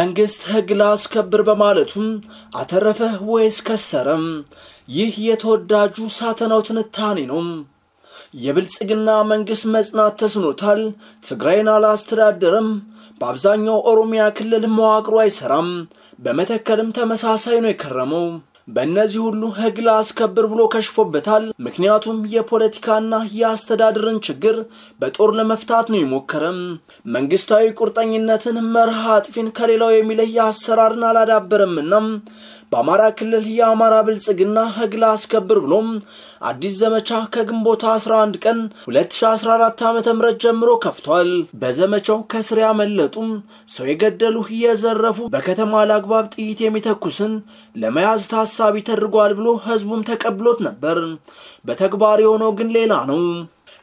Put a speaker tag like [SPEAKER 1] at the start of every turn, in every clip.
[SPEAKER 1] መንግስት ህግ ላስከብር በማለቱም አተረፈ ወይስ ከሰረም? ይህ የተወዳጁ ሳተናው ትንታኔ ነው። የብልጽግና መንግስት መጽናት ተስኖታል። ትግራይን አላስተዳደረም። በአብዛኛው ኦሮሚያ ክልል መዋቅሩ አይሰራም። በመተከልም ተመሳሳይ ነው የከረመው። በእነዚህ ሁሉ ህግ ላስከብር ብሎ ከሽፎበታል። ምክንያቱም የፖለቲካና የአስተዳደርን ችግር በጦር ለመፍታት ነው የሞከረም። መንግስታዊ ቁርጠኝነትን መርህ አጥፊን ከሌላው የሚለይ አሰራርን አላዳበረምና በአማራ ክልል የአማራ ብልጽግና ህግ ላስከብር ብሎም አዲስ ዘመቻ ከግንቦት 11 ቀን 2014 ዓ ም ጀምሮ ከፍቷል። በዘመቻው ከስር ያመለጡም ሰው የገደሉ የዘረፉ፣ በከተማ ላግባብ ጥይት የሚተኩስን ለመያዝ ታሳቢ ተደርጓል ብሎ ህዝቡም ተቀብሎት ነበር። በተግባር የሆነው ግን ሌላ ነው።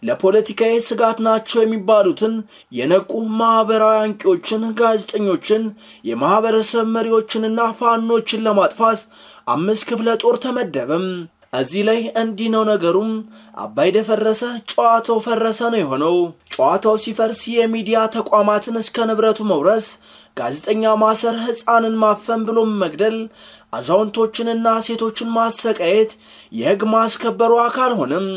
[SPEAKER 1] ለፖለቲካዊ ስጋት ናቸው የሚባሉትን የነቁ ማህበራዊ አንቂዎችን፣ ጋዜጠኞችን፣ የማህበረሰብ መሪዎችንና ፋኖችን ለማጥፋት አምስት ክፍለ ጦር ተመደበም። እዚህ ላይ እንዲህ ነው ነገሩም። አባይ ደፈረሰ፣ ጨዋታው ፈረሰ ነው የሆነው። ጨዋታው ሲፈርስ የሚዲያ ተቋማትን እስከ ንብረቱ መውረስ፣ ጋዜጠኛ ማሰር፣ ህፃንን ማፈን ብሎም መግደል፣ አዛውንቶችንና ሴቶችን ማሰቃየት የህግ ማስከበሩ አካል ሆነም።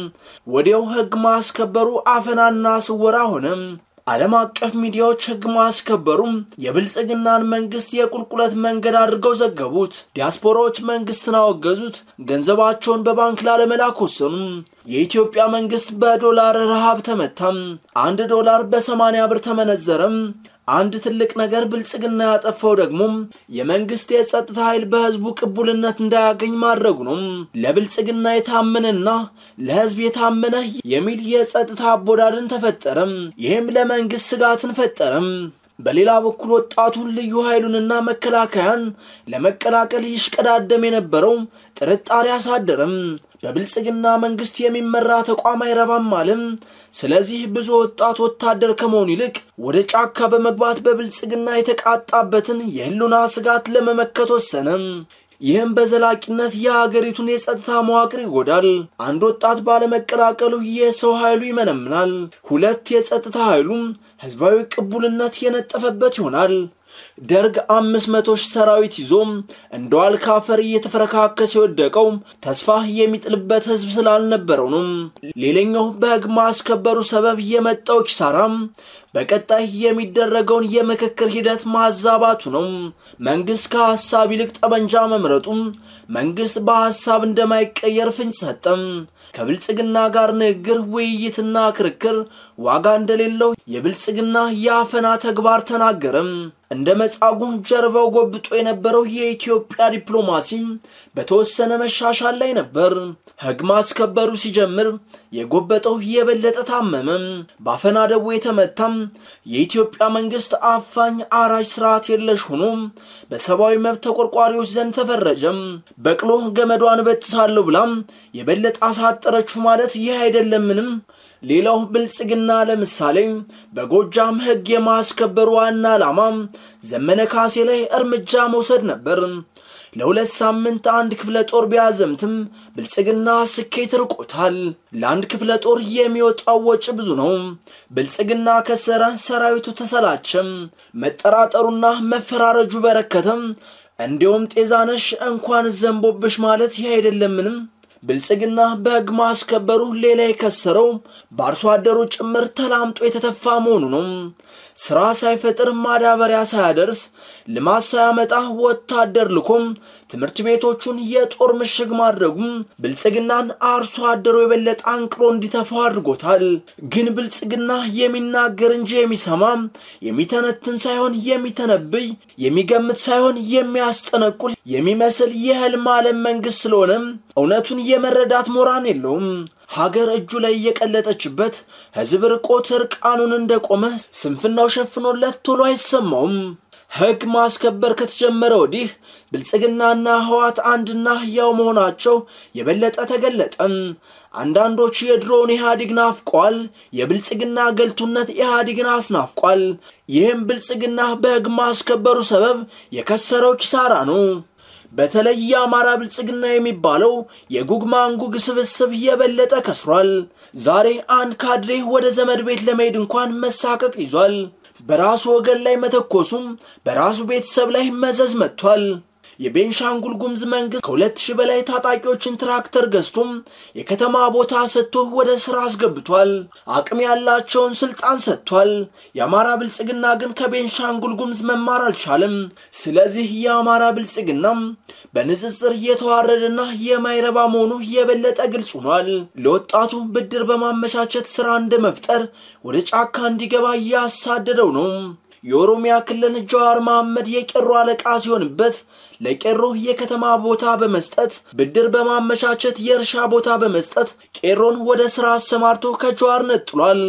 [SPEAKER 1] ወዲያው ህግ ማስከበሩ አፈናና ስወራ ሆነም። ዓለም አቀፍ ሚዲያዎች ህግ ማስከበሩም የብልጽግናን መንግስት የቁልቁለት መንገድ አድርገው ዘገቡት። ዲያስፖራዎች መንግስትን አወገዙት። ገንዘባቸውን በባንክ ላለመላክ ወሰኑም። የኢትዮጵያ መንግስት በዶላር ረሃብ ተመታም። አንድ ዶላር በሰማንያ ብር ተመነዘረም። አንድ ትልቅ ነገር ብልጽግና ያጠፋው ደግሞ የመንግስት የጸጥታ ኃይል በህዝቡ ቅቡልነት እንዳያገኝ ማድረጉ ነው። ለብልጽግና የታመነና ለህዝብ የታመነ የሚል የጸጥታ አቦዳድን ተፈጠረም። ይህም ለመንግስት ስጋትን ፈጠረም። በሌላ በኩል ወጣቱን ልዩ ኃይሉንና መከላከያን ለመቀላቀል ይሽቀዳደም የነበረው ጥርጣሬ አሳደረም። በብልጽግና መንግስት የሚመራ ተቋም አይረባም አለም። ስለዚህ ብዙ ወጣት ወታደር ከመሆኑ ይልቅ ወደ ጫካ በመግባት በብልጽግና የተቃጣበትን የህሉና ስጋት ለመመከት ወሰነም። ይህም በዘላቂነት የሀገሪቱን የጸጥታ መዋቅር ይጎዳል። አንድ ወጣት ባለመቀላቀሉ የሰው ኃይሉ ይመነምናል። ሁለት የጸጥታ ኃይሉም ህዝባዊ ቅቡልነት የነጠፈበት ይሆናል። ደርግ አምስት መቶ ሺህ ሰራዊት ይዞ እንደ ዋልካ አፈር እየተፈረካከሰ የወደቀው ተስፋ የሚጥልበት ህዝብ ስላልነበረው ነው። ሌላኛው በህግ ማስከበሩ ሰበብ የመጣው ኪሳራም በቀጣይ የሚደረገውን የምክክር ሂደት ማዛባቱ ነው። መንግስት ከሀሳብ ይልቅ ጠመንጃ መምረጡም መንግስት በሀሳብ እንደማይቀየር ፍንጭ ሰጠም። ከብልጽግና ጋር ንግግር፣ ውይይትና ክርክር ዋጋ እንደሌለው የብልጽግና የአፈና ተግባር ተናገረም። እንደ መጻጉዕ ጀርባው ጎብጦ የነበረው የኢትዮጵያ ዲፕሎማሲ በተወሰነ መሻሻል ላይ ነበር። ህግ ማስከበሩ ሲጀምር የጎበጠው የበለጠ ታመመም። በአፈና ደዌ የተመታም የኢትዮጵያ መንግስት አፋኝ አራጅ ስርዓት የለሽ ሆኖ በሰብአዊ መብት ተቆርቋሪዎች ዘንድ ተፈረጀም። በቅሎ ገመዷን በጥሳለሁ ብላም የበለጠ አሳጠረችው ማለት ይህ አይደለምንም። ሌላው ብልጽግና ለምሳሌ በጎጃም ህግ የማስከበሩ ዋና ዓላማ ዘመነ ካሴ ላይ እርምጃ መውሰድ ነበር። ለሁለት ሳምንት አንድ ክፍለ ጦር ቢያዘምትም ብልጽግና ስኬት ርቆታል። ለአንድ ክፍለ ጦር የሚወጣው ወጪ ብዙ ነው። ብልጽግና ከሰረ፣ ሰራዊቱ ተሰላቸም፣ መጠራጠሩና መፈራረጁ በረከተም። እንዲሁም ጤዛነሽ እንኳን ዘንቦብሽ ማለት ይህ አይደለምንም። ብልጽግና በህግ ማስከበሩ ሌላ የከሰረው በአርሶ አደሩ ጭምር ተላምጦ የተተፋ መሆኑ ነው። ስራ ሳይፈጥር ማዳበሪያ ሳያደርስ ልማት ሳያመጣ ወታደር ልኮም ትምህርት ቤቶቹን የጦር ምሽግ ማድረጉም ብልጽግናን አርሶ አደሩ የበለጠ አንቅሮ እንዲተፋው አድርጎታል። ግን ብልጽግና የሚናገር እንጂ የሚሰማ የሚተነትን ሳይሆን የሚተነብይ የሚገምት ሳይሆን የሚያስጠነቁል የሚመስል የህልም ዓለም መንግስት ስለሆነም እውነቱን የመረዳት ሞራን የለውም። ሀገር እጁ ላይ እየቀለጠችበት ህዝብ ርቆት እርቃኑን እንደቆመ ስንፍናው ሸፍኖለት ቶሎ አይሰማውም። ህግ ማስከበር ከተጀመረ ወዲህ ብልጽግናና ህዋት አንድና ሕያው መሆናቸው የበለጠ ተገለጠም። አንዳንዶች የድሮውን ኢህአዴግ ናፍቋል። የብልጽግና ገልቱነት ኢህአዴግን አስናፍቋል። ይህም ብልጽግና በህግ ማስከበሩ ሰበብ የከሰረው ኪሳራ ነው። በተለይ የአማራ ብልጽግና የሚባለው የጉግ ማንጉግ ስብስብ የበለጠ ከስሯል። ዛሬ አንድ ካድሬ ወደ ዘመድ ቤት ለመሄድ እንኳን መሳቀቅ ይዟል። በራሱ ወገን ላይ መተኮሱም በራሱ ቤተሰብ ላይ መዘዝ መጥቷል። የቤንሻንጉል ጉሙዝ መንግስት ከሁለት ሺህ በላይ ታጣቂዎችን ትራክተር ገዝቶም የከተማ ቦታ ሰጥቶ ወደ ስራ አስገብቷል። አቅም ያላቸውን ስልጣን ሰጥቷል። የአማራ ብልጽግና ግን ከቤንሻንጉል ጉሙዝ መማር አልቻለም። ስለዚህ የአማራ ብልጽግናም በንጽጽር የተዋረደና የማይረባ መሆኑ የበለጠ ግልጽ ሆኗል። ለወጣቱ ብድር በማመቻቸት ስራ እንደ መፍጠር ወደ ጫካ እንዲገባ እያሳደደው ነው። የኦሮሚያ ክልል ጀዋር መሐመድ የቄሮ አለቃ ሲሆንበት ለቄሮ የከተማ ቦታ በመስጠት ብድር በማመቻቸት የእርሻ ቦታ በመስጠት ቄሮን ወደ ስራ አሰማርቶ ከጀዋር ነጥሏል።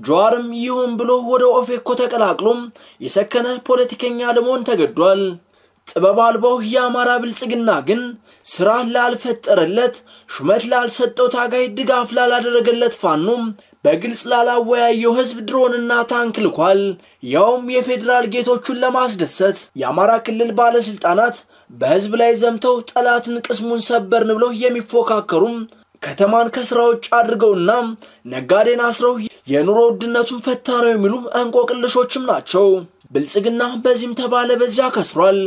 [SPEAKER 1] ጀዋርም ይሁን ብሎ ወደ ኦፌኮ ተቀላቅሎም የሰከነ ፖለቲከኛ ለመሆን ተገዷል። ጥበብ አልባው የአማራ ብልጽግና ግን ስራ ላልፈጠረለት፣ ሹመት ላልሰጠው ታጋይ፣ ድጋፍ ላላደረገለት ፋኖም በግልጽ ላላወያየው ህዝብ ድሮንና ታንክ ልኳል። ያውም የፌዴራል ጌቶቹን ለማስደሰት የአማራ ክልል ባለስልጣናት በህዝብ ላይ ዘምተው ጠላትን ቅስሙን ሰበርን ብለው የሚፎካከሩም ከተማን ከስራ ውጭ አድርገውና ነጋዴን አስረው የኑሮ ውድነቱን ፈታ ነው የሚሉ እንቆቅልሾችም ናቸው። ብልጽግና በዚህም ተባለ በዚያ ከስሯል።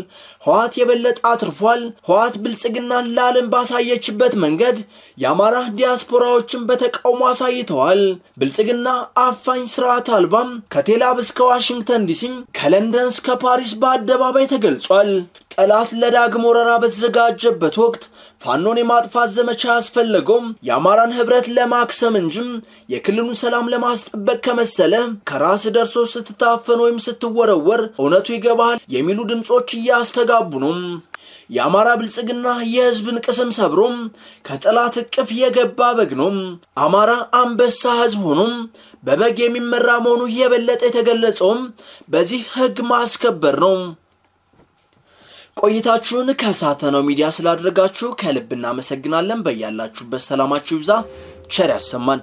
[SPEAKER 1] ህዋት የበለጠ አትርፏል። ህዋት ብልጽግናን ለዓለም ባሳየችበት መንገድ የአማራ ዲያስፖራዎችን በተቃውሞ አሳይተዋል። ብልጽግና አፋኝ ስርዓት አልባም ከቴላብ እስከ ዋሽንግተን ዲሲም ከለንደን እስከ ፓሪስ በአደባባይ ተገልጿል። ጠላት ለዳግም ወረራ በተዘጋጀበት ወቅት ፋኖን የማጥፋት ዘመቻ ያስፈለገውም የአማራን ህብረት ለማክሰም እንጂም የክልሉን ሰላም ለማስጠበቅ ከመሰለ ከራስ ደርሶ ስትታፈን ወይም ስትወረወር እውነቱ ይገባሃል የሚሉ ድምፆች እያስተጋቡ ነው። የአማራ ብልጽግና የህዝብን ቅስም ሰብሮም ከጠላት እቅፍ የገባ በግ ነው። አማራ አንበሳ ህዝብ ሆኖም በበግ የሚመራ መሆኑ የበለጠ የተገለጸውም በዚህ ህግ ማስከበር ነው። ቆይታችሁን ከሳተናው ሚዲያ ስላደረጋችሁ ከልብ እናመሰግናለን። በያላችሁበት ሰላማችሁ ይብዛ። ቸር ያሰማን።